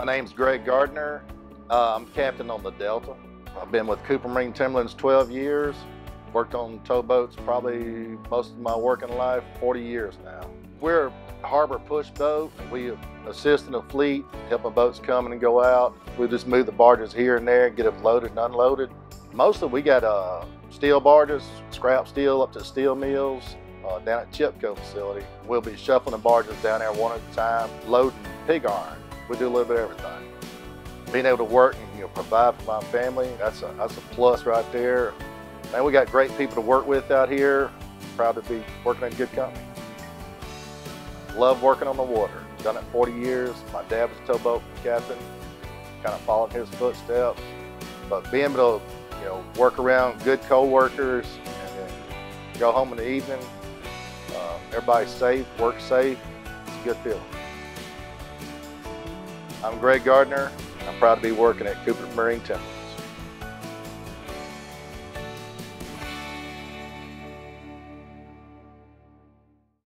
My name's Greg Gardner. Uh, I'm captain on the Delta. I've been with Cooper Marine Timberlands 12 years. Worked on towboats probably most of my working life, 40 years now. We're a harbor push boat. We assist in the fleet, helping boats come in and go out. We just move the barges here and there, get them loaded and unloaded. Mostly we got uh, steel barges, scrap steel up to steel mills, uh, down at Chipco facility. We'll be shuffling the barges down there one at a time, loading pig iron. We do a little bit of everything. Being able to work and you know, provide for my family, that's a, that's a plus right there. And we got great people to work with out here. Proud to be working in good company. Love working on the water. Done it 40 years. My dad was a towboat captain. Kind of followed his footsteps. But being able to, you know, work around good co-workers and go home in the evening, uh, everybody's safe, work safe, it's a good feeling. I'm Greg Gardner. I'm proud to be working at Cooper Marine Timber.